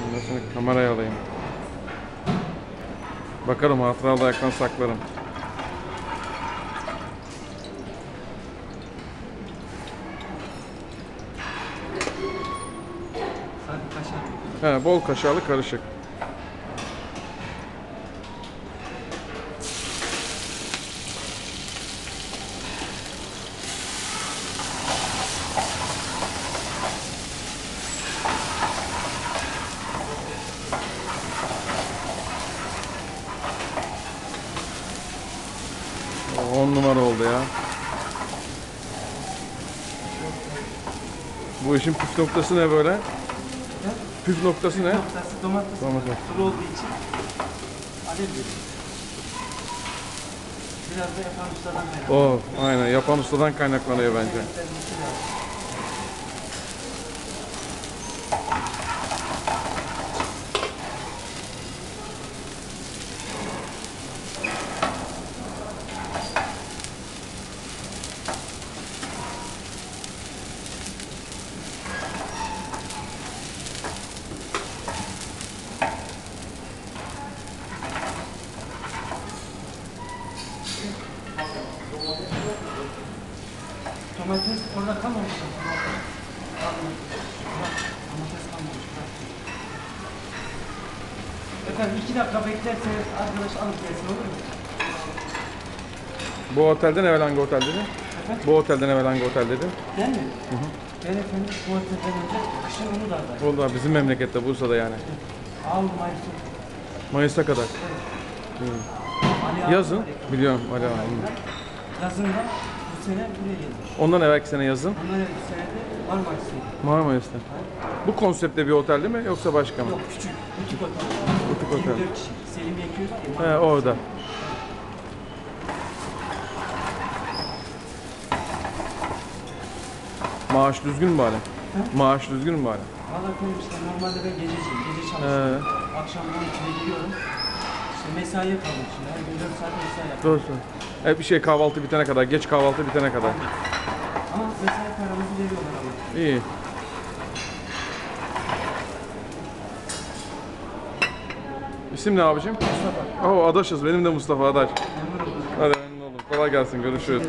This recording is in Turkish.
Şimdi seni kameraya alayım. Bakarım hatıra ayaktan saklarım. He, bol kaşarlı karışık. 10 numara oldu ya. Bu işin püf noktası ne böyle? Püf noktası ne? Noktası domates. Domates. Sulu olduğu için alev veriyor. Biraz da yapan ustadan kaynaklı. O aynen yapan ustadan kaynaklanıyor bence. Domates orada kalmamış. Domates kalmamış. Efendim iki dakika beklerseniz arkadaş alıp gelsin olur mu? Bu otelden evvel hangi otel dedin? Efendim? Bu otelden evvel hangi otel dedin? Değil mi? Ben efendim bu otelden önce kışın Uludağ'da. Oldu abi, bizim memlekette Bursa'da yani. Ağıl Mayıs'ı. Mayıs'a kadar. Ali Ağa'nın Yazın. var ya. Biliyorum Ali Ağa. Yazında bu sene buraya geldim. Ondan evvelki sene yazın. Ondan önce bu sene de. Marmaris'te. Bu konseptte bir otel değil mi yoksa başka mı? Yok küçük, butik otel. Butik otel. 24 kişi. Selim diye. He orada. Maaş düzgün mü bari? Maaş düzgün mü bari? Valla işte normalde ben gececiyim. Gece çalışıyorum. Akşam 12'de gidiyorum. İşte mesaiye kaldım şimdi. Her gün 4 saat mesai yapıyorum. Doğru söylüyorsun. Hep bir şey kahvaltı bitene kadar, geç kahvaltı bitene kadar. Ama mesai paramızı veriyorlar ama. İyi. İsim ne abicim? Mustafa. Oh, Adaşız. Benim de Mustafa Adaş. Memnun oldum. Hadi memnun oldum. Kolay gelsin. Görüşürüz.